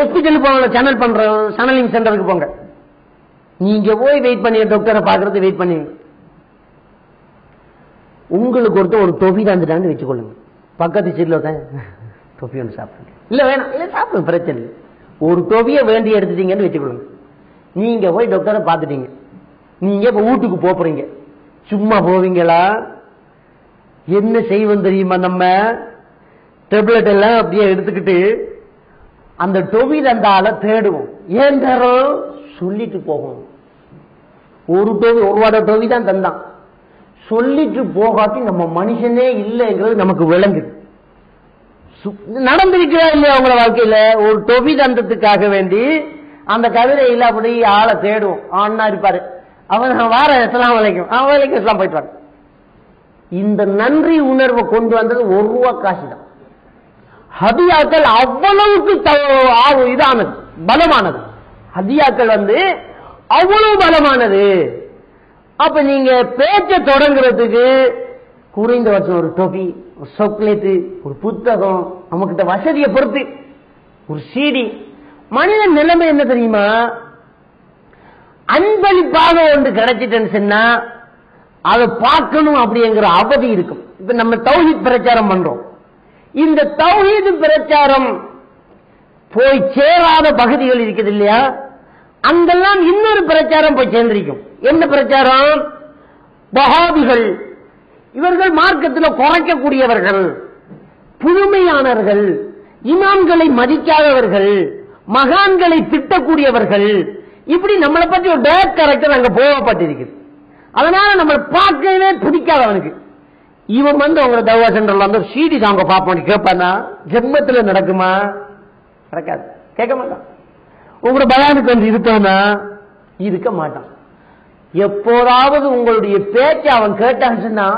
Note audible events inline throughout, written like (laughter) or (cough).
Hospital போங்க channel பண்றோம் channelling சென்டருக்கு போங்க. நீங்க போய் வெயிட் பண்ணி டாக்டரை பாக்குறது வெயிட் பண்ணி. உங்களுக்கு ஒருத்தர் ஒரு தொபி தந்துட்டான்னு வச்சுக்கொள்ளுங்க. பக்கத்து சீட்ல தான் தொப்பி ஒன்று சாப்பிடுங்க இல்ல வேணாம் இல்ல சாப்பிடுங்க பிரச்சனை இல்லை. ஒரு தொபியை வேண்டி எடுத்துட்டீங்கன்னு வச்சுக்கொள்ளுங்க. நீங்க போய் டாக்டரை பார்த்துட்டீங்க. நீங்க இப்ப வீட்டுக்கு போறீங்க. சும்மா போவீங்களா? என்ன செய்வோம் தெரியுமா நம்ம? டெப்லெட் எல்லாம் அப்படியே எடுத்துக்கிட்டு அந்த டொவி அந்த ஆளை தேடுவோம். ஏன் தரோம் சொல்லிட்டு போகணும். ஒரு டொவி ஒரு வாட டோவி தான் தந்தான். சொல்லிட்டு போகாட்டி நம்ம மனுஷனே இல்லைங்கிறது நமக்கு விளங்குது. சு- நடந்திருக்கிறா இல்லையா உங்கள வாழ்க்கையில? ஒரு டொபி தந்தத்துக்காக வேண்டி அந்த கவிதையில அப்படி ஆளை தேடுவோம். ஆண்ணா இருப்பாரு. அவன் வார இஸ்லாம் வலைக்கும் அவன் வலைக்கும் எல்லாம் போயிட்டு இந்த நன்றி உணர்வை கொண்டு வந்தது ஒரு ரூபா காசு தான் ஹதியாக்கள் அவ்வளவுக்கு த- ஆ- இதானது பலமானது. ஹதியாக்கள் வந்து அவ்வளவு பலமானது. அப்ப நீங்க பேச்ச தொடங்குறதுக்கு குறைந்தபட்சம் ஒரு டொபி ஒரு சாக்லேட்டு ஒரு புத்தகம் நம்மகிட்ட வசதியை பொறுத்து ஒரு சீடி மனித நிலைமை என்ன தெரியுமா? அன்பளிப்பாக ஒன்று கிடைச்சிட்டேன்னு சொன்னா அதை பார்க்கணும் அப்படிங்கிற அவதி இருக்கும். இப்ப நம்ம தௌஹித் பிரச்சாரம் பண்றோம். இந்த தௌஹீது பிரச்சாரம் போய் சேராத பகுதிகள் இருக்குது இல்லையா அங்கெல்லாம் இன்னொரு பிரச்சாரம் போய் சேர்ந்திருக்கும். என்ன பிரச்சாரம்? பகாபிகள் இவர்கள் மார்க்கத்தில் குறைக்கக்கூடியவர்கள் புதுமையானவர்கள் இமாம்களை மதிக்காதவர்கள் மகான்களை திட்டக்கூடியவர்கள். இப்படி நம்மளை பற்றி ஒரு டேரக்ட் கரெக்டர் அங்க போகப்பட்டிருக்குது அதனால நம்மளை பார்க்கவே பிடிக்காதவனுக்கு இவன் வந்து அவங்க தவா சென்டர்ல வந்து சீடி சாங்க பார்ப்போம் கேட்பானா ஜென்மத்தில் நடக்குமா? நடக்காது. கேட்க மாட்டான். உங்களோட பயானுக்கு வந்து இருப்பானா இருக்க மாட்டான். எப்போதாவது உங்களுடைய பேச்சை அவன் கேட்டான்னு சொன்னா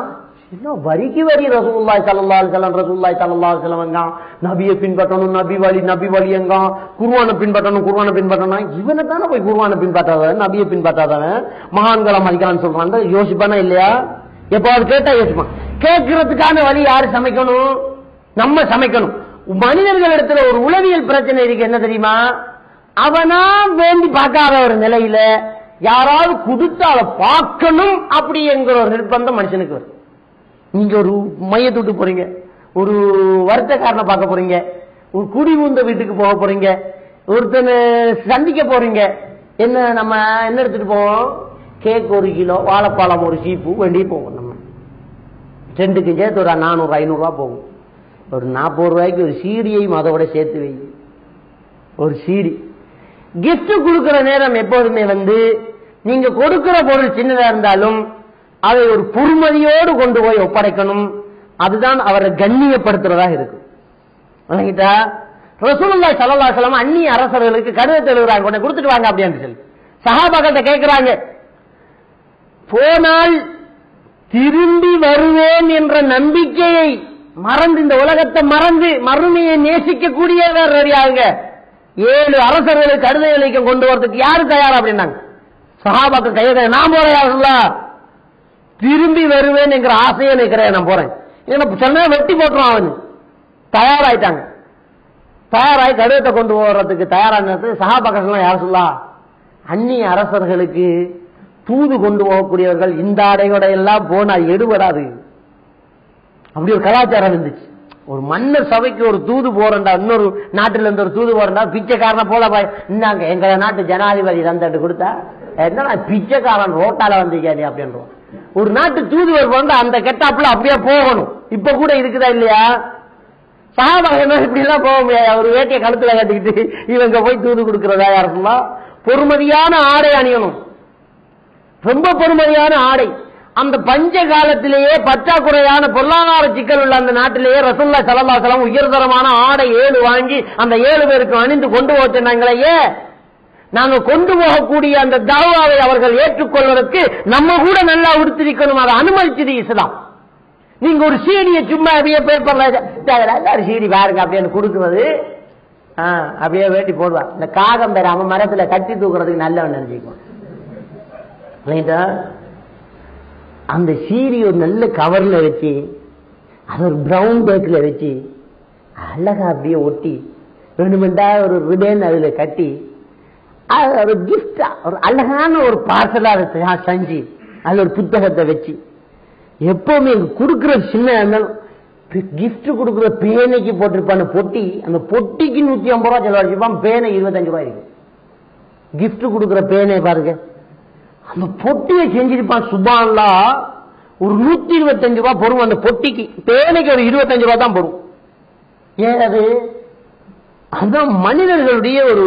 இன்னும் வரிக்கு வரி ரசூல்லாய் சல்லா அலுவலம் ரசூல்லாய் சல்லா அலுவலவங்க நபியை பின்பற்றணும் நபி வழி நபி வழியங்க குருவானை பின்பற்றணும் குருவானை பின்பற்றணும். இவனை தானே போய் குருவானை பின்பற்றாதவன் நபியை பின்பற்றாதவன்? மகான்களை மதிக்கலாம்னு சொல்றான். யோசிப்பானா இல்லையா? எப்பாவது கேட்டா யோசிப்பான். கேட்கறதுக்கான வழி யாரு சமைக்கணும்? நம்ம சமைக்கணும். மனிதர்களிடத்துல ஒரு உளவியல் பிரச்சனை இருக்கு என்ன தெரியுமா? அவனா வேண்டி பார்க்காத ஒரு நிலையில யாராவது கொடுத்து அதை பார்க்கணும் அப்படிங்கிற ஒரு நிர்பந்தம் மனுஷனுக்கு வரும் நீங்க ஒரு மையத்துட்டு போறீங்க. ஒரு வருத்தக்காரனை பார்க்க போறீங்க. ஒரு குடி உந்த வீட்டுக்கு போக போறீங்க. ஒருத்தனை சந்திக்க போறீங்க. என்ன நம்ம என்ன எடுத்துட்டு போவோம்? கேக் ஒரு கிலோ வாழைப்பழம் ஒரு சீப்பு வேண்டி போவோம் நம்ம. ரெண்டுக்கும் சேர்த்து ஒரு நானூறு ஐநூறுரூவா போகும். ஒரு நாற்பது ரூபாய்க்கு ஒரு சீடியையும் அதோட சேர்த்து வை. ஒரு சீடி. கிஃப்ட் கொடுக்கிற நேரம் எப்போதுமே வந்து நீங்க கொடுக்கிற பொருள் சின்னதா இருந்தாலும் அதை ஒரு பொறுமதியோடு கொண்டு போய் ஒப்படைக்கணும். அதுதான் அவரை கண்ணியப்படுத்துறதா இருக்கும். விளங்கிட்டா? ரசூலுல்லா ஸல்லல்லாஹு சலம் அந்நிய அரசர்களுக்கு கடிதத்தை எழுதுறாங்க. கொண்டு கொடுத்துட்டு வாங்க அப்படின்னு சொல்லி. சஹாபாக்கிட்ட கேட்கிறாங்க. போனால் திரும்பி வருவேன் என்ற நம்பிக்கையை மறந்து இந்த உலகத்தை மறந்து மறுமையை நேசிக்கக்கூடியவர் ரெடியாகுங்க ஏழு அரசர்களுக்கு கருதை இலக்கியம் கொண்டு வரதுக்கு யாரு தயார் அப்படின்னாங்க? சஹாபாக்கு கையை நான் போறையா திரும்பி வருவேன் என்கிற ஆசையை நிற்கிறேன் நான் போறேன். ஏன்னா வெட்டி போட்டுரும் அவன். தயாராயிட்டாங்க. தயாராகி கடிதத்தை கொண்டு போறதுக்கு தயாரான சகாபாக்கெல்லாம் யார் சொல்லா அந்நிய அரசர்களுக்கு தூது கொண்டு போகக்கூடியவர்கள் இந்த ஆடையோட எல்லாம் போனா எடுபடாது. அப்படி ஒரு கலாச்சாரம் இருந்துச்சு. ஒரு மன்னர் சபைக்கு ஒரு தூது போறண்டா இன்னொரு நாட்டுல இருந்து ஒரு தூது போறண்டா பிச்சைக்காரனை போல இன்னாங்க எங்க நாட்டு ஜனாதிபதி தந்துட்டு கொடுத்தா என்ன பிச்சைக்காரன் ரோட்டால வந்திருக்காரு அப்படின்றோம். ஒரு நாட்டு தூதுவர் வந்து அந்த கெட்டாப்புல அப்படியே போகணும். இப்ப கூட இருக்குதா இல்லையா? சகாபாக இப்படி எல்லாம் போக முடியாது. ஒரு வேட்டிய கழுத்துல கட்டிக்கிட்டு இவங்க போய் தூது கொடுக்கிறதா யாருக்குமா? பொறுமதியான ஆடை அணியணும். ரொம்ப பொறுமதியான ஆடை. அந்த பஞ்ச காலத்திலேயே பற்றாக்குறையான பொருளாதார சிக்கல் உள்ள அந்த நாட்டிலேயே ரசுல்லா சலல்லாசலம் உயர்தரமான ஆடை ஏழு வாங்கி அந்த ஏழு பேருக்கு அணிந்து கொண்டு போச்சுனாங்களே நாங்க கொண்டு போகக்கூடிய அந்த தாவாவை அவர்கள் ஏற்றுக்கொள்வதற்கு நம்ம கூட நல்லா உடுத்திருக்கணும். அதை அனுமதிச்சது இஸ்லாம். நீங்க ஒரு சீடியை சும்மா அப்படியே பேப்பர்ல சீடி பாருங்க அப்படின்னு கொடுக்குறது. ஆ, அப்படியே வேட்டி போடுவா. இந்த காகம் பேர் அவன் மரத்துல கட்டி தூக்குறதுக்கு நல்லவன் நினைச்சுக்குவான். புரியுதா அந்த சீரி ஒரு நல்ல கவர்ல வச்சு அது ஒரு ப்ரௌன் பேக்கில் வச்சு அழகா அப்படியே ஒட்டி ரெண்டு மண்டா ஒரு ரிபேன் அதில் கட்டி அது ஒரு கிஃப்டா ஒரு அழகான ஒரு பார்சலா அதை செஞ்சு அதுல ஒரு புத்தகத்தை வச்சு. எப்பவுமே கொடுக்குற சின்ன கிஃப்ட் கொடுக்குற பேனைக்கு போட்டிருப்பான பொட்டி அந்த பொட்டிக்கு நூத்தி ஐம்பது ரூபா செலவழிச்சிருப்பான் பேனை இருபத்தஞ்சு ரூபாய் இருக்கு. கிஃப்ட் கொடுக்குற பேனை பாருங்க. அந்த பொட்டியை செஞ்சிருப்பான் சுபான்லா ஒரு நூத்தி இருபத்தஞ்சு ரூபாய் பொருள் அந்த பொட்டிக்கு. தேனைக்கு ஒரு இருபத்தஞ்சு ரூபாய் தான் பொருள் ஏன் அது? அந்த மனிதர்களுடைய ஒரு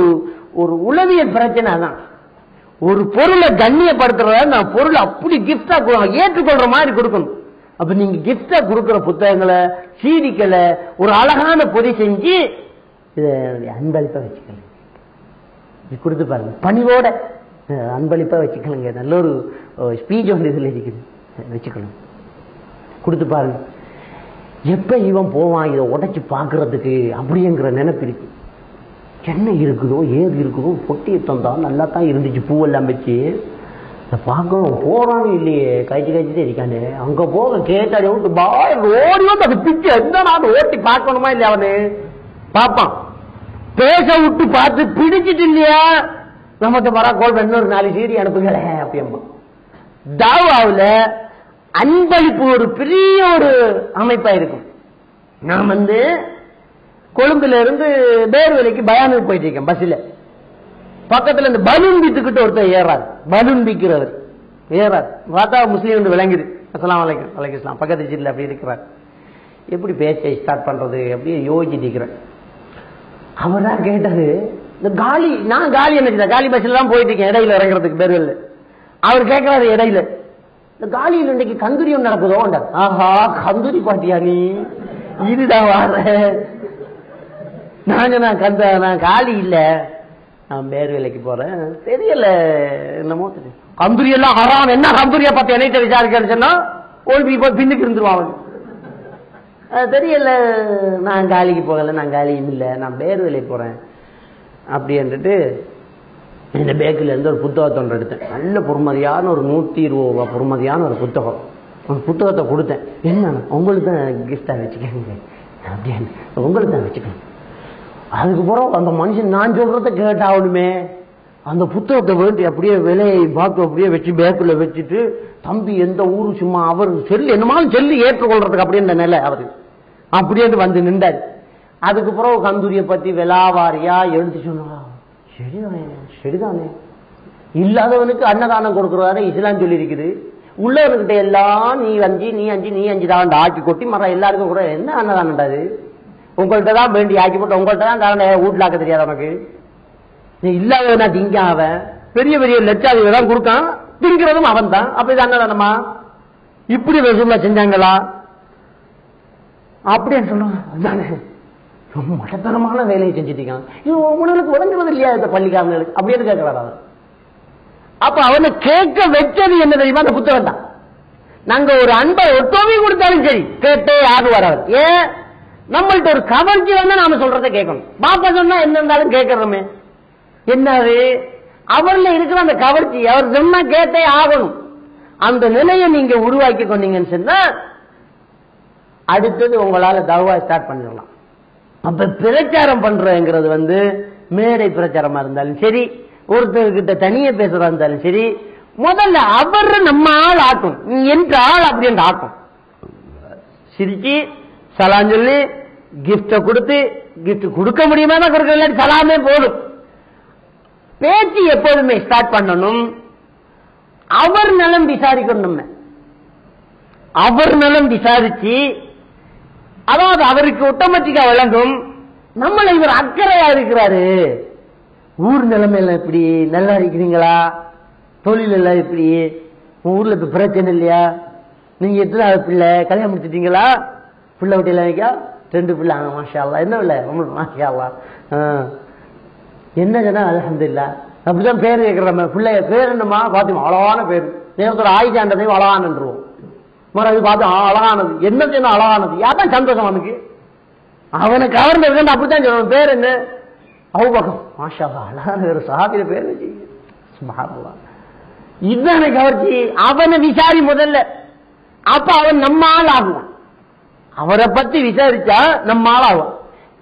ஒரு உளவியல் பிரச்சனை தான் ஒரு பொருளை கண்ணியப்படுத்துறத நான் பொருள் அப்படி கிஃப்டா ஏற்றுக்கொள்ற மாதிரி கொடுக்கணும். அப்ப நீங்க கிஃப்டா கொடுக்குற புத்தகங்களை சீடிக்கலை ஒரு அழகான பொதி செஞ்சு இதை அன்பளிப்பா வச்சுக்கணும் கொடுத்து பாருங்க பணிவோட அன்பளிப்பாக வச்சுக்கணுங்க நல்ல ஒரு ஸ்பீச் வந்து இதில் இருக்குது. வச்சுக்கணும். கொடுத்து பாருங்க. எப்போ இவன் போவான்? இதை உடச்சி பார்க்கறதுக்கு அப்படிங்கிற நினைப்பு இருக்கு. என்ன இருக்குதோ ஏது இருக்குதோ பொட்டியை தந்தால் நல்லா தான் இருந்துச்சு. பூவெல்லாம் வச்சு. இதை பார்க்கணும் போறானு இல்லையே? கழிச்சு கழிச்சுட்டே இருக்கானே. அங்க போக கேட்டாடி விட்டு பாய் ஓடி வந்து அது பிச்சு. எந்த நான் ஓட்டி பார்க்கணுமா இல்லையா அவனு? பார்ப்பான். பேச விட்டு பார்த்து பிடிச்சிட்டு இல்லையா? நம்மகிட்ட வரா கோல் இன்னொரு நாலு சீரி அனுப்புகளே அப்படியம்மா தாவாவுல அன்பளிப்பு ஒரு பெரிய ஒரு அமைப்பா இருக்கும். நான் வந்து கொழும்புல இருந்து பேர்வெளிக்கு பயானுக்கு போயிட்டு இருக்கேன் பஸ்ல பக்கத்துல இந்த பலூன் வித்துக்கிட்டு ஒருத்தர் ஏறார். பலூன் விற்கிறவர் ஏறார். பார்த்தா முஸ்லீம் வந்து விளங்குது அஸ்லாம் வலைக்கம் வலைக்கம் இஸ்லாம் பக்கத்து சீட்டில் அப்படி இருக்கிறார். எப்படி பேச்சை ஸ்டார்ட் பண்றது? அப்படியே யோசிச்சுட்டு இருக்கிறேன். அவர் தான் கேட்டது இந்த காலி நான் காலி என்ன காலி பஸ்ல தான் போயிட்டு இருக்கேன். இடையில இறங்குறதுக்கு பேர்வெல்ல அவர் கேட்கிறாரு இடையில. இந்த காலியில் இன்னைக்கு கந்தூரியம் நடக்குதோ? ஆஹா கந்தூரி பாட்டியா நீ? இதுதான் வார. நாங்க நான் கந்த நான் காலி இல்ல. நான் பேர் வேலைக்கு போறேன். தெரியல என்னமோ தெரியும் கந்துரி எல்லாம் ஹராம். என்ன கந்தூரியா பத்தி என்னைட்ட விசாரிக்கன்னு சொன்னா ஓல்பி போய் பின்னுக்கு இருந்துருவான் அவன். அது தெரியல நான் காலிக்கு போகல நான் காலியும் இல்லை. நான் பேர் வேலைக்கு போறேன். அப்படின்ட்டு இந்த பேக்கிலேருந்து ஒரு புத்தகத்தை ஒன்று எடுத்தேன். நல்ல பொறுமதியான ஒரு நூற்றி இருபது ரூபா பொறுமதியான ஒரு புத்தகம். அந்த புத்தகத்தை கொடுத்தேன். என்ன உங்களுக்கு தான் கிஃப்டாக வச்சுக்கோங்க. அப்படின்னு உங்களுக்கு தான் வச்சுக்கோங்க. அதுக்கப்புறம் அந்த மனுஷன் நான் சொல்கிறத கேட்டாகணுமே. அந்த புத்தகத்தை வேண்டி அப்படியே விலையை பார்த்து அப்படியே வச்சு பேக்கில் வச்சுட்டு தம்பி எந்த ஊரு சும்மா அவர் செல்லு என்னமாலும் செல்லு ஏற்றுக்கொள்றதுக்கு அப்படின்ற நிலை அவரு அப்படியே வந்து நின்றாரு. அதுக்கப்புறம் கந்தூரியை பத்தி விலாவாரியா எழுத்து சொன்னா சரிதானே சரிதானே. இல்லாதவனுக்கு அன்னதானம் கொடுக்கறதான இஸ்லாம் சொல்லி இருக்குது உள்ளவர்கிட்ட எல்லாம் நீ அஞ்சு நீ அஞ்சு நீ அஞ்சு தான் ஆக்கி கொட்டி மரம் எல்லாருக்கும் கூட என்ன அன்னதானண்டாது உங்கள்கிட்ட தான் வேண்டி ஆக்கி போட்டு உங்கள்கிட்ட தான் காரணம் வீட்டில் ஆக்க தெரியாது உனக்கு நீ இல்லாதவனா திங்க அவன் பெரிய பெரிய லட்சாதிபதி தான் கொடுக்கான் திங்கிறதும் அவன் தான் அப்ப இது அன்னதானமா? இப்படி ரசூல்லா செஞ்சாங்களா? அப்படின்னு சொல்லுவான் ரொம்ப மட்டத்தனமான வேலையை செஞ்சுட்டீங்க இது உங்களுக்கு விளங்குவது இல்லையா இந்த பள்ளிக்காரங்களுக்கு அப்படின்னு கேட்கிறார் அவர் அப்ப அவனை கேட்க வச்சது என்ன தெரியுமா? அந்த புத்தகம் தான். நாங்க ஒரு அன்பை ஒத்தோவி கொடுத்தாலும் சரி கேட்டே ஆகுவார் அவர். ஏன்? நம்மள்ட்ட ஒரு கவர்ச்சி வந்து நாம சொல்றதை கேட்கணும். பாப்பா சொன்னா என்ன இருந்தாலும் கேட்கறோமே. என்னது? அவர்ல இருக்கிற அந்த கவர்ச்சி அவர் சொன்னா கேட்டே ஆகணும். அந்த நிலையை நீங்க உருவாக்கி கொண்டீங்கன்னு சொன்னா அடுத்தது உங்களால தவா ஸ்டார்ட் பண்ணிடலாம். அப்ப பிரச்சாரம் பண்றதுங்கிறது வந்து மேடை பிரச்சாரமா இருந்தாலும் சரி ஒருத்தர்கிட்ட தனியா பேசுறதா இருந்தாலும் சரி முதல்ல அவர் நம்ம ஆள் ஆக்கும் நீ என்ற ஆள் அப்படின்ற ஆக்கும். சிரிச்சு சலாம் சொல்லி கிஃப்ட கொடுத்து கிஃப்ட் கொடுக்க முடியுமா தான் கொடுக்க சலாமே போதும். பேச்சு எப்போதுமே ஸ்டார்ட் பண்ணணும். அவர் நலம் விசாரிக்கணும் அவர் நலம் விசாரிச்சு அதாவது அவருக்கு ஒட்டோமேட்டிக்கா விளங்கும் நம்மள இவர் அக்கறையா இருக்கிறாரு. ஊர் நிலைமையில எப்படி? நல்லா இருக்கிறீங்களா? தொழில் எல்லாம் எப்படி ஊர்ல இப்ப பிரச்சனை இல்லையா? நீங்க எத்தனை பிள்ளை? கல்யாணம் முடிச்சிட்டீங்களா? பிள்ளை விட்டு எல்லாம் வைக்கா ரெண்டு பிள்ளை. ஆ, மாஷாலா என்ன பிள்ளை? உங்களுக்கு மாஷாலா ஆ. என்ன ஜனா அலமதுல்லா அப்படிதான் பேர் கேட்கிறோம் பிள்ளைய பேர் என்னம்மா? பாத்திமா? அழகான பேர். நேரத்தில் ஆயிச்சாண்டதையும் அழகானன்றுவோம் முறை பார்த்து அழகானது. என்ன செய்யணும்? அழகானது. யார்தான் சந்தோஷம் அவனுக்கு? அவனை கவர்ந்து இருக்கு அப்படித்தான் சொல்லணும் பேர் என்ன? அவுபகம் மாஷா அழகான ஒரு சஹாபில பேர் வச்சு. சுப்ஹானல்லாஹ். கவர்ச்சி அவனை விசாரி முதல்ல. அப்ப அவன் நம்ம ஆள் ஆகுவான் அவரை பத்தி விசாரிச்சா நம்ம ஆள் ஆகும்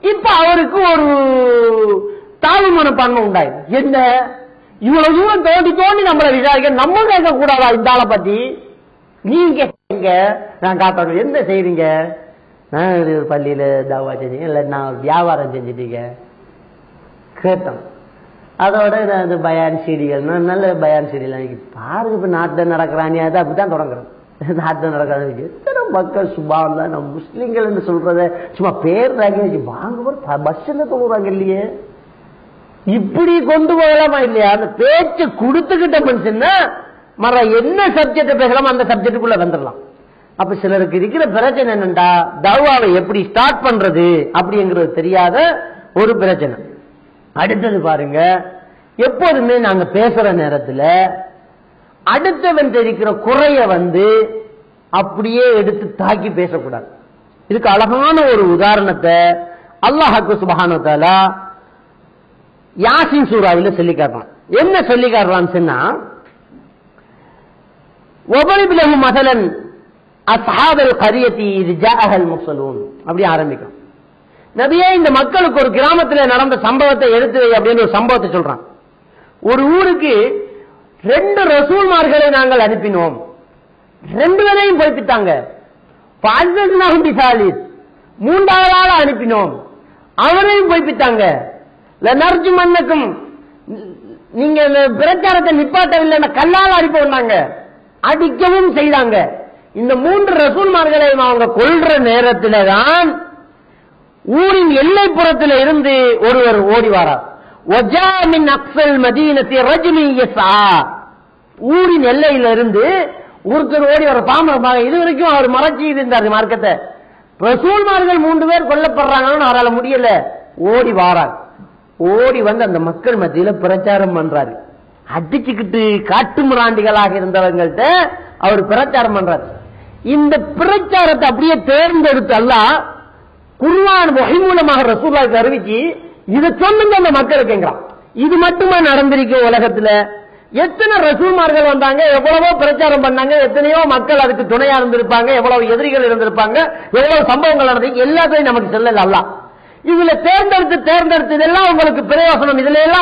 இப்ப அவருக்கு ஒரு தாழ்வு மனப்பான்மை உண்டாயிடும் என்ன? இவ்வளவு தூரம் தோண்டி தோண்டி நம்மளை விசாரிக்க நம்ம கேட்க கூடாதா இந்த ஆளை பத்தி? நீங்க நான் காட்டுறேன். என்ன செய்றீங்க? நான் பள்ளியில் பள்ளியில தாவா செஞ்சீங்க இல்லை நான் வியாபாரம் செஞ்சுட்டீங்க. கேட்டோம். அதோட நான் இந்த பயான் சீடிகள் நல்ல பயான் சீடிகள் பாருங்க இப்போ நாட்டில் நடக்கிறானே அது அப்படித்தான் தொடங்குறோம். (laughs) நாட்டில் நடக்கிறது எத்தனை மக்கள் சுபாவம் தான் நம்ம முஸ்லீம்கள் என்று சொல்றத சும்மா பேர் வாங்க பஸ்ல தொழுறாங்க இல்லையே. இப்படி கொண்டு போகலாமா இல்லையா? அந்த பேச்சு கொடுத்துக்கிட்ட மனுஷன்னா மற என்ன சப்ஜெக்ட் பேசலாமோ அந்த சப்ஜெக்டுக்குள்ள வந்துடலாம் அப்ப சிலருக்கு இருக்கிற பிரச்சனை என்னண்டா? தவாவை எப்படி ஸ்டார்ட் பண்றது அப்படிங்கிறது தெரியாத ஒரு பிரச்சனை. அடுத்தது பாருங்க எப்போதுமே நாங்க பேசுற நேரத்துல அடுத்தவன் இருக்கிற குறைய வந்து அப்படியே எடுத்து தாக்கி பேசக்கூடாது. இதுக்கு அழகான ஒரு உதாரணத்தை அல்லாஹாக்கு சுபஹானுத்தால யாசின் சூறாவில் சொல்லி காட்டுறான். என்ன சொல்லி காட்டுறான்னு சொன்னா ஒவ்வொரு மதலன் அசாதல் கரியத்தி இது ஜாகல் முசலூன் அப்படி ஆரம்பிக்கும். நபியே இந்த மக்களுக்கு ஒரு கிராமத்தில் நடந்த சம்பவத்தை எடுத்து அப்படின்னு ஒரு சம்பவத்தை சொல்றான். ஒரு ஊருக்கு ரெண்டு ரசூல்மார்களை நாங்கள் அனுப்பினோம். ரெண்டு பேரையும் பொய்ப்பித்தாங்க மூன்றாவது ஆள அனுப்பினோம். அவரையும் பொய்ப்பித்தாங்க நர்ஜு மன்னக்கும் நீங்க பிரச்சாரத்தை நிப்பாட்டவில்லை கல்லால் அடிப்ப வந்தாங்க அடிக்கவும் செய்தாங்க. இந்த மூன்று ரசூல்மார்களையும் அவங்க கொள்ற நேரத்தில் தான் ஊரின் எல்லைப்புறத்தில் இருந்து ஒருவர் ஓடி வாரார். ஒஜாமின் அக்சல் மதீனத்தி ரஜினி ஊரின் எல்லையில இருந்து ஒருத்தர் ஓடி வர பாமரமாக இது வரைக்கும் அவர் மறைச்சி இருந்தார் மார்க்கத்தை. ரசூல்மார்கள் மூன்று பேர் கொல்லப்படுறாங்கன்னு அவரால் முடியல. ஓடி வாரார். ஓடி வந்து அந்த மக்கள் மத்தியில பிரச்சாரம் பண்றாரு. அடிச்சுக்கிட்டு காட்டு முராண்டிகளாக இருந்தவங்கள்ட்ட அவர் பிரச்சாரம் பண்றாரு. இந்த பிரச்சாரத்தை அப்படியே தேர்ந்தெடுத்து அல்ல குருவான் வகை மூலமாக ரசூலாவுக்கு அறிவிச்சு இதை சொல்லுங்க அந்த மக்களுக்குங்கிறான் இது மட்டுமா நடந்திருக்கு உலகத்துல? எத்தனை ரசூல்மார்கள் வந்தாங்க எவ்வளவோ பிரச்சாரம் பண்ணாங்க எத்தனையோ மக்கள் அதுக்கு துணையா இருந்திருப்பாங்க எவ்வளவு எதிரிகள் இருந்திருப்பாங்க எவ்வளவு சம்பவங்கள் நடந்து எல்லாத்தையும் நமக்கு செல்லல அல்ல இதுல தேர்ந்தெடுத்து தேர்ந்தெடுத்து இதெல்லாம் உங்களுக்கு பிரயோசனம் இதுல எல்லாம்